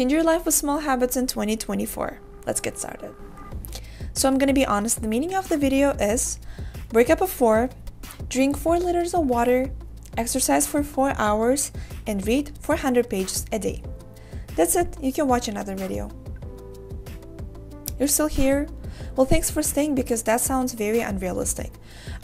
Change your life with small habits in 2024. Let's get started. So, I'm gonna be honest, the meaning of the video is wake up at 4, drink 4 liters of water, exercise for 4 hours, and read 400 pages a day. That's it, you can watch another video. You're still here? Well, thanks for staying because that sounds very unrealistic.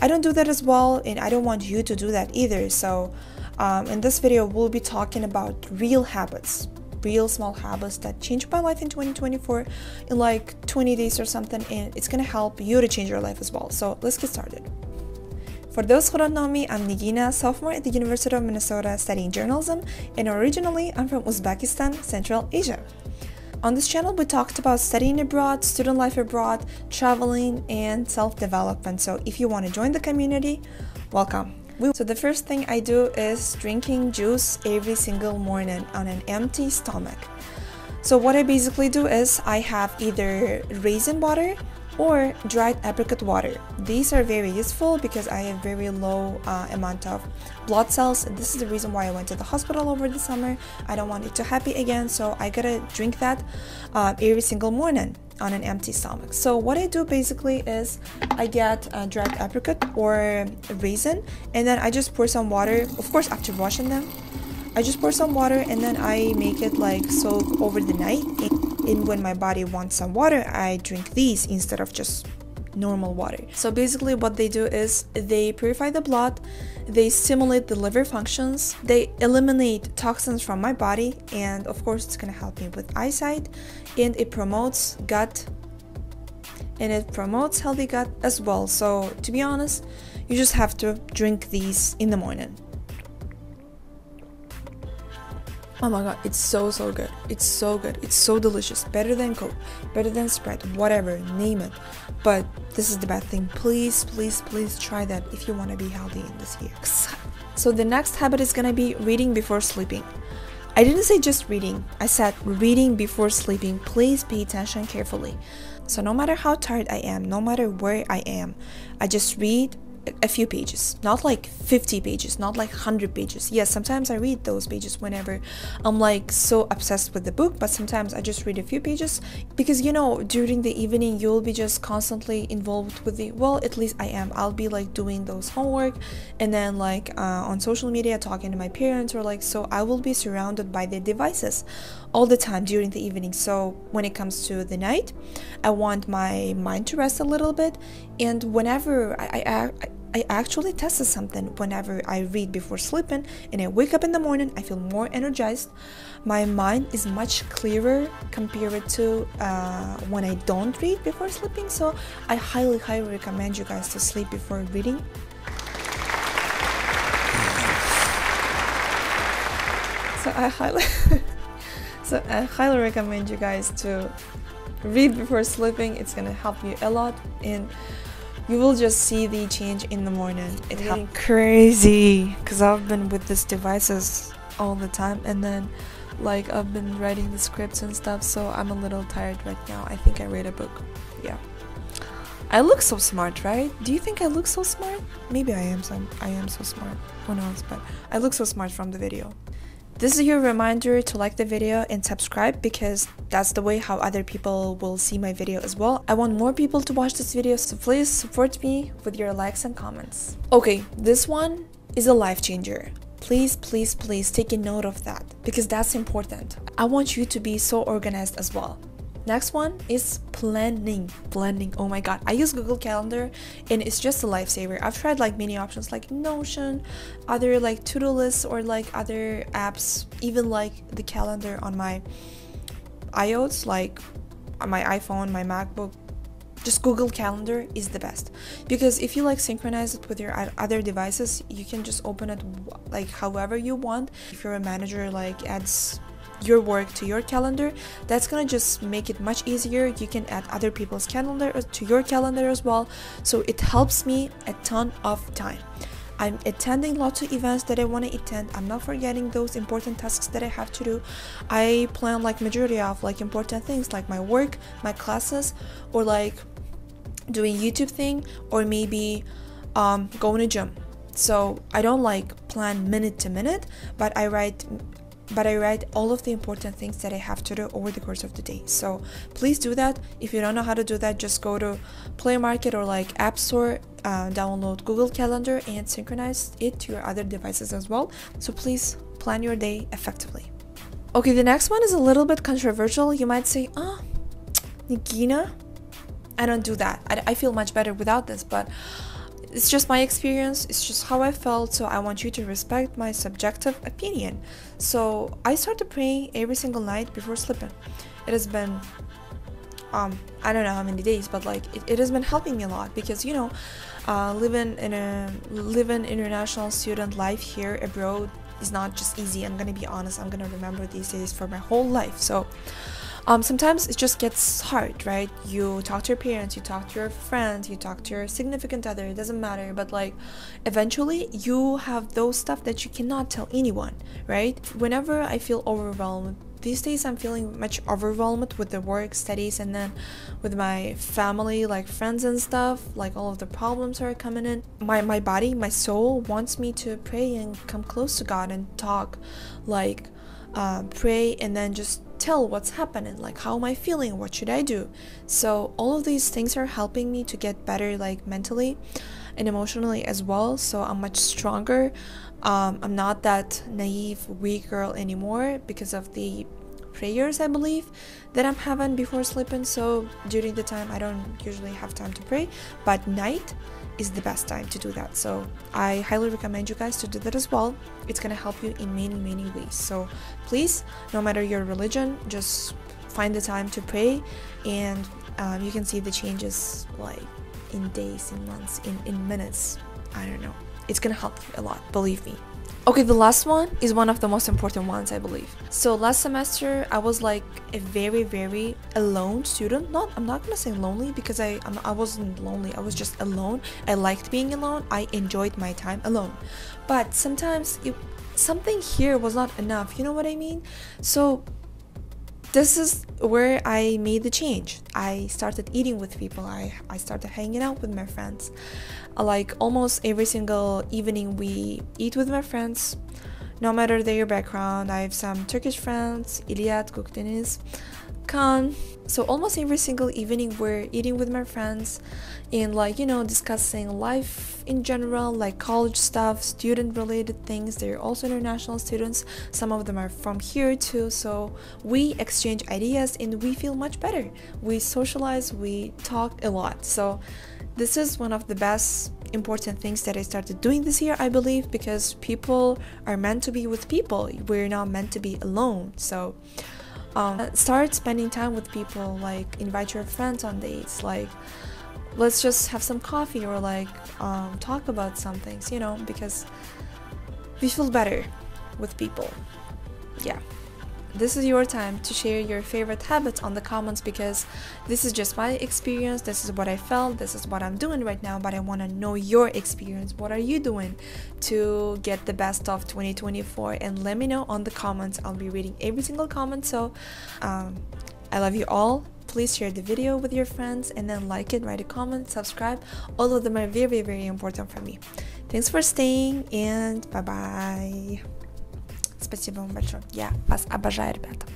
I don't do that as well, and I don't want you to do that either. So, um, in this video, we'll be talking about real habits, real small habits that changed my life in 2024 in like 20 days or something, and it's gonna help you to change your life as well. So, let's get started. For those who don't know me, I'm Nigina, sophomore at the University of Minnesota studying journalism, and originally I'm from Uzbekistan, Central Asia. On this channel, we talked about studying abroad, student life abroad, traveling, and self development. So, if you want to join the community, welcome. So, the first thing I do is drinking juice every single morning on an empty stomach. So, what I basically do is I have either raisin water or dried apricot water. These are very useful because I have very low uh, amount of blood cells. This is the reason why I went to the hospital over the summer. I don't want it to happen again, so I gotta drink that uh, every single morning on an empty stomach. So what I do basically is I get a dried apricot or raisin and then I just pour some water, of course after washing them. I just pour some water and then I make it like soak over the night and when my body wants some water, I drink these instead of just normal water. So basically what they do is they purify the blood, they stimulate the liver functions, they eliminate toxins from my body and of course it's going to help me with eyesight and it promotes gut and it promotes healthy gut as well. So to be honest, you just have to drink these in the morning. Oh my god, it's so so good. It's so good. It's so delicious. Better than Coke, better than Sprite, whatever, name it. But this is the bad thing. Please, please, please try that if you want to be healthy in this year. So the next habit is gonna be reading before sleeping. I didn't say just reading. I said reading before sleeping. Please pay attention carefully. So no matter how tired I am, no matter where I am, I just read a few pages not like 50 pages not like 100 pages. Yes sometimes i read those pages whenever i'm like so obsessed with the book but sometimes i just read a few pages. Because you know during the evening you'll be just constantly involved with the well at least i am. I'll be like doing those homework and then like uh, on social media talking to my parents or like so i will be surrounded by the devices all the time during the evening. So when it comes to the night i want my mind to rest a little bit. And whenever I, I, I I actually tested something whenever I read before sleeping and I wake up in the morning, I feel more energized. My mind is much clearer compared to uh, when I don't read before sleeping. So I highly, highly recommend you guys to sleep before reading. So I highly, so I highly recommend you guys to read before sleeping. It's gonna help you a lot and you will just see the change in the morning. It really crazy because I've been with these devices all the time and then like I've been writing the scripts and stuff so I'm a little tired right now. I think I read a book. Yeah. I look so smart, right? Do you think I look so smart? Maybe I am some I am so smart. Who knows, but I look so smart from the video. This is your reminder to like the video and subscribe because that's the way how other people will see my video as well. I want more people to watch this video so please support me with your likes and comments. Okay, this one is a life changer. Please, please, please take a note of that because that's important. I want you to be so organized as well. Next one is planning. Planning. Oh my god. I use Google Calendar and it's just a lifesaver. I've tried like many options like Notion, other like to-do lists or like other apps, even like the calendar on my iOS, like my iPhone, my MacBook. Just Google Calendar is the best because if you like synchronize it with your other devices, you can just open it like however you want. If you're a manager, like adds your work to your calendar that's gonna just make it much easier you can add other people's calendar to your calendar as well so it helps me a ton of time I'm attending lots of events that I want to attend. I'm not forgetting those important tasks that I have to do. I plan like majority of like important things like my work, my classes, or like doing YouTube thing, or maybe um, going to gym. So I don't like plan minute to minute, but I write but I write all of the important things that I have to do over the course of the day. So please do that. If you don't know how to do that, just go to Play Market or like App Store, uh, download Google Calendar and synchronize it to your other devices as well. So please plan your day effectively. Okay, the next one is a little bit controversial. You might say, ah, oh, I don't do that. I, I feel much better without this, but it's just my experience, it's just how I felt, so I want you to respect my subjective opinion. So I started praying every single night before sleeping. It has been um I don't know how many days, but like it, it has been helping me a lot because you know, uh, living in a living international student life here abroad is not just easy. I'm gonna be honest, I'm gonna remember these days for my whole life. So um, sometimes it just gets hard, right? You talk to your parents, you talk to your friends, you talk to your significant other, it doesn't matter, but like eventually you have those stuff that you cannot tell anyone, right? Whenever I feel overwhelmed, these days I'm feeling much overwhelmed with the work, studies, and then with my family, like friends and stuff. Like all of the problems are coming in. My my body, my soul wants me to pray and come close to God and talk, like uh, pray and then just tell what's happening like how am i feeling what should i do? So all of these things are helping me to get better like mentally and emotionally as well so i'm much stronger. Um, i'm not that naive weak girl anymore because of the prayers i believe that i'm having before sleeping. So during the time i don't usually have time to pray but night is the best time to do that. So I highly recommend you guys to do that as well. It's gonna help you in many, many ways. So please, no matter your religion, just find the time to pray and um, you can see the changes like in days, in months, in, in minutes. I don't know. It's gonna help a lot, believe me. Okay, the last one is one of the most important ones, I believe. So last semester, I was like a very, very alone student. Not, I'm not gonna say lonely because I, I'm, I wasn't lonely. I was just alone. I liked being alone. I enjoyed my time alone. But sometimes it, something here was not enough. You know what I mean? So this is where I made the change. I started eating with people. I, I started hanging out with my friends. Like almost every single evening, we eat with my friends, no matter their background. I have some Turkish friends, Iliad, Gökdeniz, So almost every single evening, we're eating with my friends and like you know discussing life in general like college stuff student related things. They're also international students. Some of them are from here too. So we exchange ideas and we feel much better. We socialize we talk a lot. So this is one of the best important things that I started doing this year, I believe, because people are meant to be with people. We're not meant to be alone. So, um, start spending time with people, like invite your friends on dates, like let's just have some coffee or like um, talk about some things, you know, because we feel better with people. Yeah. This is your time to share your favorite habits on the comments because this is just my experience. This is what I felt. This is what I'm doing right now. But I want to know your experience. What are you doing to get the best of 2024? And let me know on the comments. I'll be reading every single comment. So um, I love you all please share the video with your friends and then like it, write a comment, subscribe. All of them are very, very important for me. Thanks for staying and bye-bye. Спасибо вам большое. Я вас обожаю, ребята.